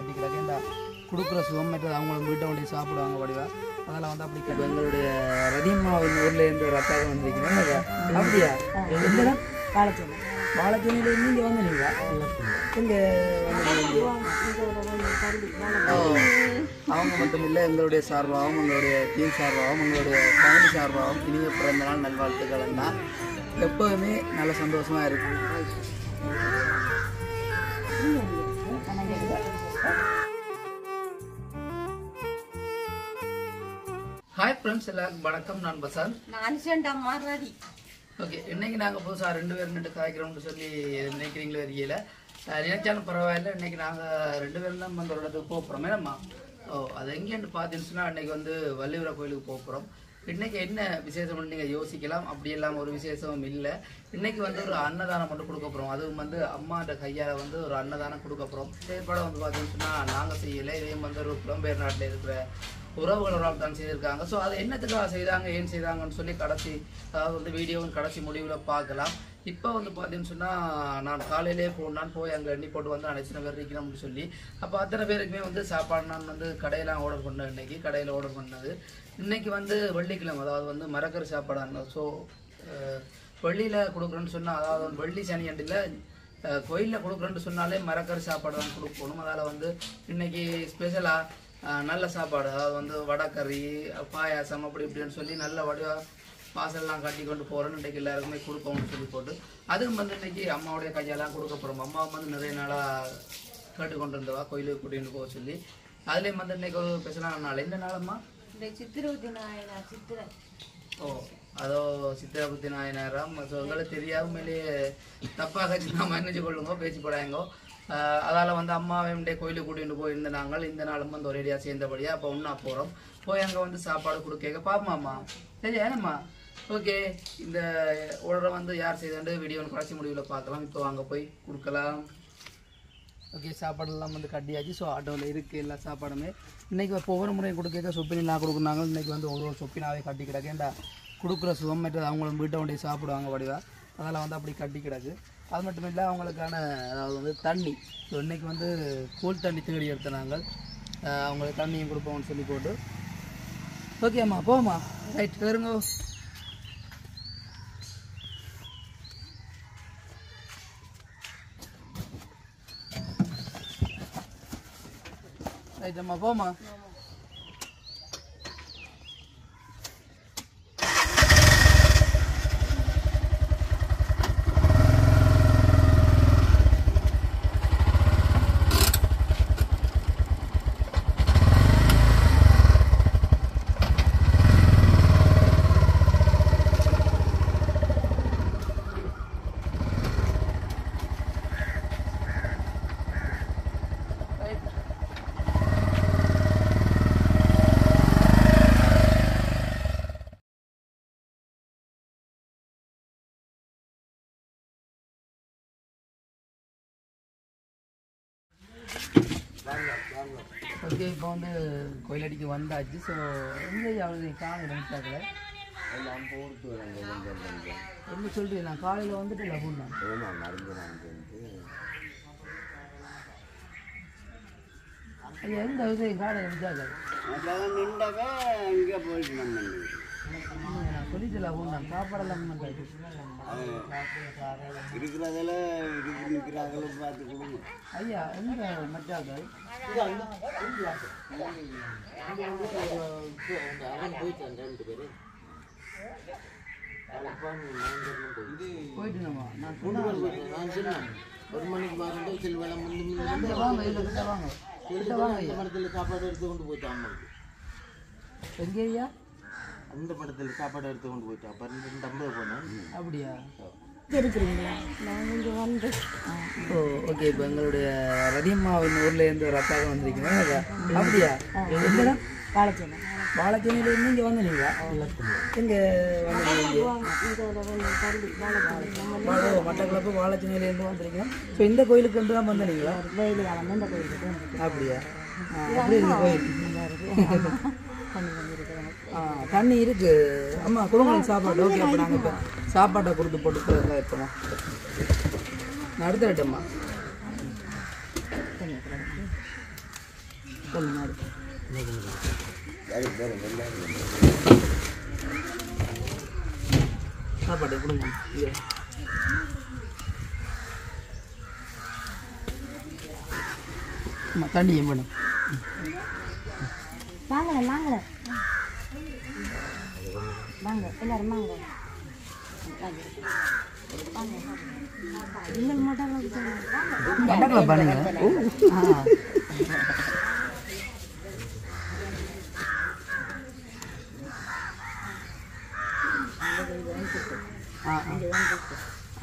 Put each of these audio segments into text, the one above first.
கட்டி கிடக்கு இந்த கொடுக்குற சுகம் அவங்களும் வீட்டை கொண்டு சாப்பிடுவாங்க வடிவா. அதெல்லாம் வந்து அப்படி கட்டி எங்களுடைய ரதிமாவின் ஊர்ல இருந்து ஒரு அக்காக வந்திருக்கிறேன் அப்படியா? காலச்சேரி வாழைச்சேனியில இருந்து இங்கே வந்தீங்களா இங்கே அவங்க மட்டும் இல்லை எங்களுடைய சார்பாகவும் எங்களுடைய டீம் சார்பாகவும் எங்களுடைய ஃபேமிலி சார்பாகவும் இனிய பிறந்த நாள் நல்வாழ்த்துக்கள் எல்லாம் எப்போதுமே நல்ல சந்தோஷமா இருக்கு. ஹாய் ஃப்ரெண்ட்ஸ் எல்லாருக்கும் வணக்கம். நான் பசான் மனுஷன்டா மாறாடி ஓகே இன்னைக்கு நாங்கள் புதுசாக ரெண்டு பேரும் நின்று காய்க்கிறோம்னு சொல்லி நினைக்கிறீங்களோ தெரியல. நினைச்சாலும் பரவாயில்ல. இன்னைக்கு நாங்கள் ரெண்டு பேரும் தான் வந்து ஒரு இடத்துக்கு போக போகிறோம் ஏன்னம்மா ஓ அது எங்கேன்னு பார்த்தீங்கன்னா இன்னைக்கு வந்து வள்ளியூர கோயிலுக்கு போக போகிறோம் இன்னைக்கு என்ன விசேஷம்னு நீங்கள் யோசிக்கலாம். அப்படி எல்லாம் ஒரு விசேஷமும் இல்லை. இன்னைக்கு வந்து ஒரு அன்னதானம் மட்டும் கொடுக்க போகிறோம் அதுவும் வந்து அம்மாண்ட கையால் வந்து ஒரு அன்னதானம் கொடுக்க போகிறோம் ஏற்பாடு வந்து பார்த்தீங்கன்னா நாங்கள் செய்யலை. இதையும் வந்து ஒரு புலம்பெயர் நாட்டில் இருக்கிற உறவுகளோட தான் செய்திருக்காங்க. ஸோ அது என்னத்துக்காக செய்தாங்க ஏன் செய்தாங்கன்னு சொல்லி கடைசி அதாவது வந்து வீடியோவின் கடைசி முடிவில் பார்க்கலாம். இப்போ வந்து பார்த்தீங்கன்னு சொன்னால் நான் காலையிலே போனான் போய் அங்கே எண்ணி போட்டு வந்து அனைத்து பேர் இருக்கணும்னு சொல்லி. அப்போ அத்தனை பேருக்குமே வந்து சாப்பாடு நான் வந்து கடையெல்லாம் ஆர்டர் பண்ணேன் இன்னைக்கு கடையில் ஆர்டர் பண்ணது. இன்றைக்கி வந்து வெள்ளிக்கிழமை அதாவது வந்து மரக்கறி சாப்பாடு ஸோ வெள்ளியில் கொடுக்குறேன்னு சொன்னால் அதாவது வெள்ளி சனி அண்டில் கோயிலில் கொடுக்குறேன்னு சொன்னாலே மரக்கறி சாப்பாடு தான் கொடுக்கணும். அதால் வந்து இன்னைக்கு ஸ்பெஷலாக நல்ல சாப்பாடு அதாவது வந்து வடைக்கறி பாயாசம் அப்படி இப்படின்னு சொல்லி நல்ல வடிவா வாசல்லாம் கட்டி கொண்டு போகிறோன்னு இன்றைக்கு எல்லாருக்குமே கொடுப்போம்னு சொல்லி போட்டு அதுவும் வந்து இன்னைக்கு அம்மாவுடைய கையெல்லாம் கொடுக்க போகிறோம் அம்மா வந்து நிறைய நாளாக கேட்டுக்கொண்டு இருந்தவா கோயிலுக்கு கூட்டிகிட்டு போக சொல்லி. அதுலேயும் வந்து இன்னைக்கு ஒரு ஸ்பெஷலான நாள். என்ன நாளம்மா? இந்த சித்திரவதி நாயனா சித்திரை. ஓ அதோ சித்திரபுத்தி நாயனாராம் ஸோ எங்களுக்கு தெரியாமலேயே தப்பாக நான் மன்னிச்சு கொள்ளுங்க பேச்சு போடாங்கோ. அதால் வந்து அம்மாவையுடைய கோயிலுக்கு கூட்டிகிட்டு போயிருந்த நாங்கள் இந்த நாளும் வந்து ஒரேடியாக சேர்ந்தபடியாக அப்போ ஒன்றா போகிறோம் போய் அங்கே வந்து சாப்பாடு கொடுக்க பாப்பமாம்மா சரி ஏனம்மா ஓகே இந்த ஓடரை வந்து யார் செய்தாண்டு வீடியோ கடைசி முடிவில் பார்க்கலாம். இப்போ அங்கே போய் கொடுக்கலாம். ஓகே சாப்பாடெல்லாம் வந்து கட்டியாச்சு. ஸோ ஆட்டோவில் இருக்குது எல்லா சாப்பாடுமே. இன்றைக்கி இப்போ ஒவ்வொரு முறையும் கொடுக்க சொப்பினா கொடுக்குறாங்க இன்றைக்கி வந்து ஒரு ஒரு சொப்பினாவே கட்டி கிடக்கு ஏன்டா கொடுக்குற சுகம் மற்றது அவங்களும் வீட்டை கொண்டு சாப்பிடுவாங்க வடிவா. அதெல்லாம் வந்து அப்படி கட்டி கிடக்கு அது மட்டும் இல்லை அவங்களுக்கான அதாவது வந்து தண்ணி. ஸோ இன்றைக்கி வந்து கூல் தண்ணி தேடி எடுத்த நாங்கள். அவங்களுக்கு தண்ணியும் கொடுப்போம்னு சொல்லி போட்டு. ஓகேம்மா போம்மா. ரைட் வருங்க ரைட் அம்மா போம்மா. ஓகே இப்போ வந்து கோயிலடிக்கு வந்தாச்சு. ஸோ எங்கே அவளுக்கு காலையில் நினைச்சாக்கல எல்லாம் போட்டு வராங்க என்ன சொல்கிறீங்க நான் காலையில் வந்துட்டு இல்லை நான் ஏமா மருந்து வாங்கிட்டு ஐயா எந்த விவசாயம் காலையில் நினைச்சாக்கல அதான் இங்கே போயிட்டு நம்ம சொல்லிட்டு நான் சாப்பாடெல்லாம் இருக்கிறதில் இருக்கு நிற்கிறாங்களும் பார்த்து கொடுங்க. ஐயா எங்க மச்சாக்கள் போயிட்டு நம்ம நான் சொன்னேன். ஒரு மணிக்கு மாறிட்டு சில வேலை கிட்ட வாங்க இல்லை கிட்ட வாங்க. கிட்ட வாங்க மரத்தில் சாப்பாடு எடுத்து கொண்டு போயிட்டா அம்மாவுக்கு. எங்கே ஐயா அந்த படத்தில் சாப்பாடு எடுத்து கொண்டு போயிட்டா. பன்னெண்டு ஐம்பது போனேன். அப்படியா? இருக்கிறீங்களா நாங்கள் இங்கே வந்து ஓ ஓகே இப்போ எங்களுடைய ரதியம்மாவின் ஊர்ல இருந்து ஒரு அக்காக வந்திருக்கீங்க. அப்படியா? எந்த இடம் காலச்சேரி வாழைச்சேனியில இருந்து இங்கே வந்தீங்களா இங்கே வந்தீங்க ஓ மட்டக்களப்பு வாழைச்சேனியில இருந்து வந்திருக்கீங்க. ஸோ இந்த கோயிலுக்கு வந்து தான் இந்த கோயிலுக்கு அப்படியா? அப்படி கோயில். தண்ணி இருக்கு. அம்மா கொடுங்க சாப்பாடு. ஓகே அப்போ நாங்கள் இப்போ சாப்பாட்டை கொடுத்து போட்டு இப்போமா நான் எடுத்துட்டேம்மா சாப்பாடு கொடுங்க அம்மா, தண்ணி மேடம் வாங்கல வாங்கல வாங்க எல்லாரும் வாங்க. இன்னும் மட்டும் பண்ணுங்க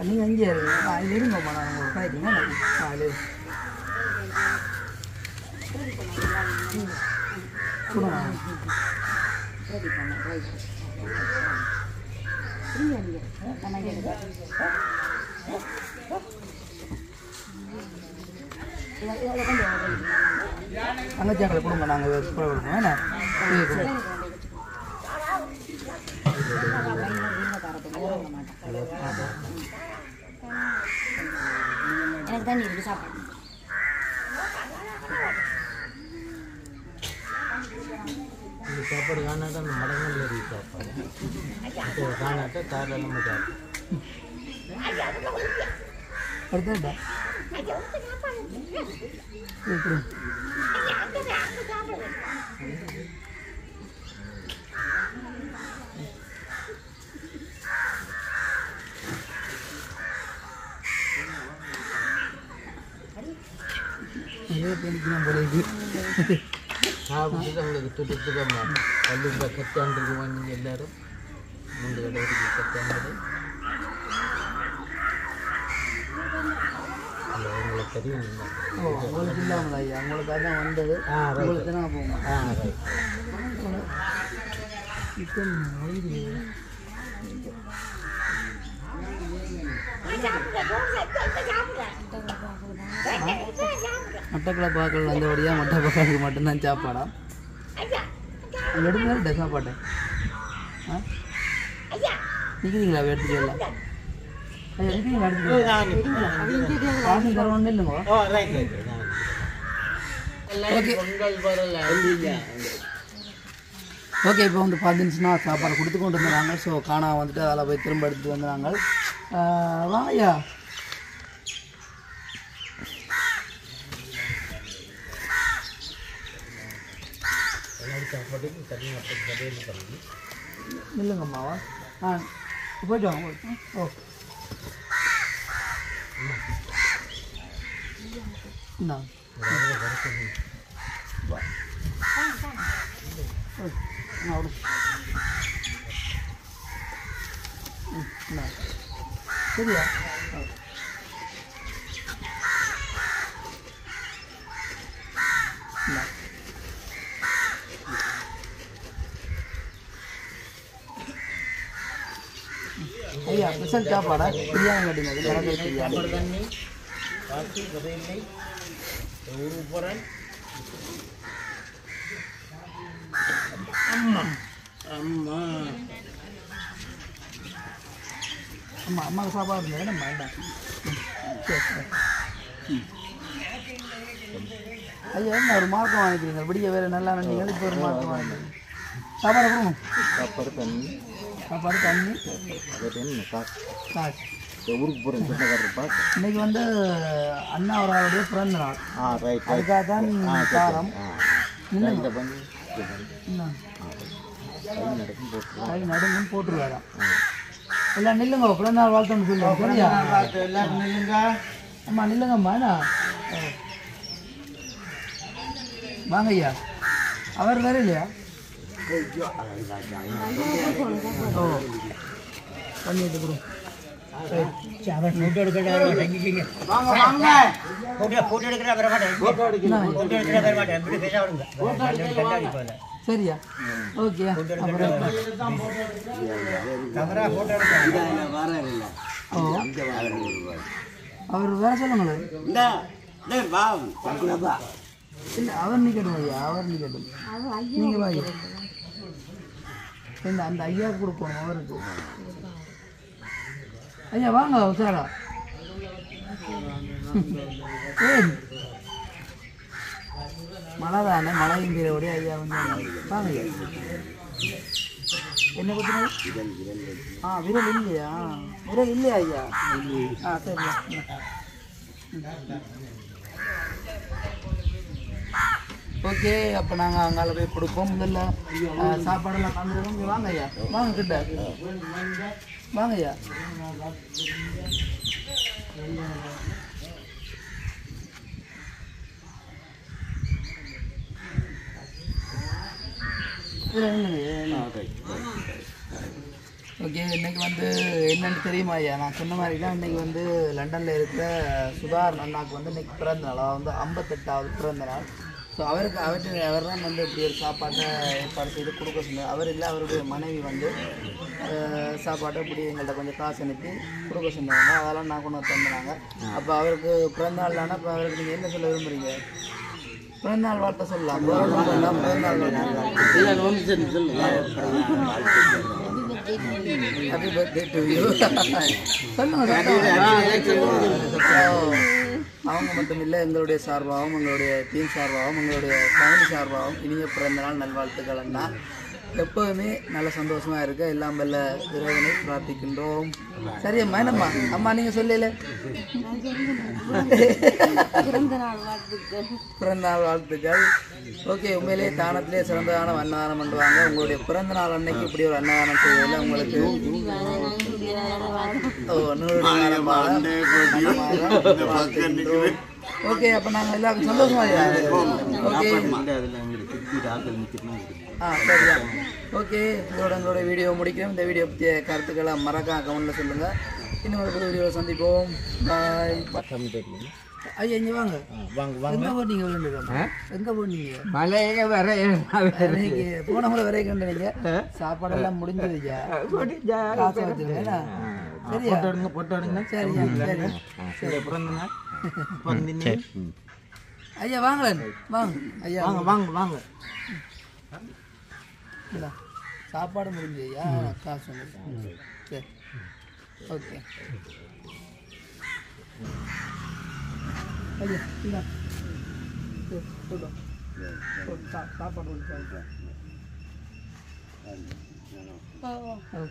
நீங்கள் அங்கே இருங்க. அதில் இருங்கம்மா நான் உங்களுக்கு கிடைக்குங்க ஆ அதில் இருங்க. கொடுங்க ரெடி பண்ண ரைட் இங்கே இங்கே கண்ணாடி தங்கச்சாக்களை கொடுங்க நாங்கள் கூட கொடுப்போம் என்ன இது கொடுங்க. எனக்கு தண்ணி இருக்கு சாப்பிடு இந்த சாப்பாடு காணாட்ட அந்த மடங்கள்ல இருக்கு சாப்பாடு இப்போ காணாட்ட காரில் நம்ம சாப்பிடும் அடுத்ததா இது கொடுங்க நிறைய பேருக்கு நான் போல சாப்பிட்டு உங்களுக்கு துடுத்துக்கம்மா கல்லூரில் கத்தாண்டுருக்குமா நீங்கள் எல்லாரும் மூன்று கடை இருக்கு கத்தாண்டது இல்லை உங்களுக்கு தெரியும் இல்லை ஓ உங்களுக்கு இல்லாமல் ஐயா உங்களுக்கு அதான் வந்தது ஆ ரைட் உங்களுக்கு தான் போகும் ஆ ரைட் இப்போ வயிறு மட்டக்களப்பாக்கள் வந்தபடியாக மட்டப்பாக்களுக்கு மட்டும்தான் சாப்பாடா? எடுங்க சாப்பாட்டை ஆ? நிற்கிறீங்களா எடுத்துட்டு வரல ஓகே. இப்போ வந்து பார்த்துச்சுன்னா சாப்பாடு கொடுத்து கொண்டு வந்துடுறாங்க. ஸோ காணா வந்துட்டு அதில் போய் திரும்ப எடுத்துட்டு வந்துடுறாங்க. Uh, வாங்கய்யா எல்லாரும் சாப்பாட்டுக்கு தனியாக அப்படி இல்லைங்கம்மாவா ஆ போயிட்டு வாங்க ஓகே வாங்க. ஓ இந்தா. வா. ஓ, ஆ, விடு. ம், இந்தா. சரியா ஆ. இந்தா. ஐயா ஸ்பெஷல் சாப்பாடா பிரியாணி கட்டினது கலக்கல் பிரியாணி சாப்பாடு தண்ணி காசு கதையில்லை ஊருக்கு போகிறேன் அம்மா அம்மா அம்மா அம்மாவுக்கு சாப்பாடு இருந்தது நம்ம வேண்டாம். ஐயா என்ன ஒரு மார்க்கம் வாங்கிக்கிறீங்க விடிய வேறு நல்லா நினைக்கிறீங்க இப்போ ஒரு மார்க்கம் வாங்கிக்கிறீங்க சாப்பாடு கொடுங்க சாப்பாடு தண்ணி சாப்பாடு தண்ணி காசு காசு ஊருக்கு போகிறேன் சொந்தக்காரர் பார்த்து இன்னைக்கு வந்து அண்ணா அவர்களுடைய பிறந்த நாள் ஆ ரைட் அதுக்காக தான் காரம் இந்த பண்ணி நடக்கும் போட்டுருவாராம் எல்லாம் நில்லுங்க பிறந்த நாள் வாழ்த்துன்னு சொல்லுங்க சரியா? எல்லாரும் நில்லுங்க. அம்மா நில்லுங்கம்மா என்ன. வாங்க ஐயா. அவர் வேற இல்லையா? ஓ பண்ணிட்டு கொடு வாங்க வாங்க. போட்டோ எடுக்கிற வர மாட்டேன். போட்டோ? எடுக்கிற வர மாட்டேன். பேச சரியா? ஓகே அவர் வேற சொல்லுங்களேன் இல்லை அவர் நிற்கட்டும் ஐயா அவர் நிற்கட்டும் நீங்கள் வாங்க இந்த அந்த ஐயா கொடுக்கணும் அவருக்கு? ஐயா வாங்க உஷாரா. ஏன் மழை தானே மழையும் பெய்யக்கூடிய ஐயா வந்து வாங்க என்ன கொடுத்துருங்க ஆ விரல் இல்லையா? விரல் இல்லையா ஐயா? ஆ சரி ஓகே அப்போ நாங்கள் அங்கால போய் கொடுப்போம் முதல்ல. ஆ, சாப்பாடெல்லாம் கலந்துருவோம் இங்கே வாங்க ஐயா. வாங்க கிட்ட. வாங்க ஐயா. ஓகே இன்றைக்கி வந்து என்னன்னு தெரியுமா ஐயா? நான் சொன்ன மாதிரி தான் இன்னைக்கு வந்து லண்டனில் இருக்கிற சுதார் அண்ணாக்கு வந்து இன்றைக்கி பிறந்த நாள் அதாவது வந்து ஐம்பத்தெட்டாவது பிறந்த நாள். ஸோ அவருக்கு அவருக்கு அவர் தான் வந்து இப்படி ஒரு சாப்பாட்டை ஏற்பாடு செய்து கொடுக்க சொன்னார். அவர் இல்லை அவருடைய மனைவி வந்து சாப்பாட்டை இப்படி எங்கள்கிட்ட கொஞ்சம் காசு அனுப்பி கொடுக்க சொன்னாங்க. அதெல்லாம் நான் கொண்டு தந்துனாங்க. அப்போ அவருக்கு பிறந்த நாள் தானே இப்போ அவருக்கு நீங்கள் என்ன சொல்ல விரும்புகிறீங்க பிறந்தநாள் வாழ்த்து சொல்லலாம். பிறந்தநாள் பிறந்தநாள் வாழ்த்து ஹாப்பி பர்த்டே டு யூ அவங்க மட்டும் இல்லை எங்களுடைய சார்பாகவும் எங்களுடைய டீம் சார்பாகவும் எங்களுடைய ஃபேமிலி சார்பாகவும் இனிய பிறந்த நாள் நல்வாழ்த்துக்கள் அண்ணா. எப்போதுமே நல்ல சந்தோஷமா இருக்க எல்லாம் வல்ல இறைவனை பிரார்த்திக்கின்றோம். சரி அம்மா என்னம்மா? அம்மா நீங்க சொல்லல பிறந்த நாள் வாழ்த்துக்கள். ஓகே உண்மையிலேயே தானத்திலே சிறந்ததான அன்னதானம் பண்ணுவாங்க. உங்களுடைய பிறந்த நாள் அன்னைக்கு இப்படி ஒரு அன்னதானம் செய்வதில் உங்களுக்கு. ஓ நூறு. ஓகே அப்போ நாங்கள் எல்லாரும் சந்தோஷமா ஓகே. ஆ சரியா. ஓகே இதோட எங்களோட வீடியோ முடிக்கிறோம் இந்த வீடியோ பற்றிய கருத்துக்களை மறக்காம கமெண்ட்டில் சொல்லுங்கள் இன்னும் ஒரு புது வீடியோவில் சந்திப்போம். பாய். ஐயா இங்கே வாங்க. வாங்க எங்கே போனீங்க விழுந்துருக்கோம் எங்கே போனீங்க மலையே வர போன முறை வரை கண்டு நீங்க சாப்பாடெல்லாம் முடிஞ்சதுயா? காசு வச்சிருக்கேன் சரியா? போட்டோ எடுங்க போட்டோ எடுங்க. சரியா சரி. சரி ஐயா வாங்கலன் வாங்க ஐயா வாங்க வாங்க வாங்க. இந்தா, சாப்பாடு முடிஞ்சு ஐயா காசு வந்து சரி. ஓகே. சாப்பாடு ஓ.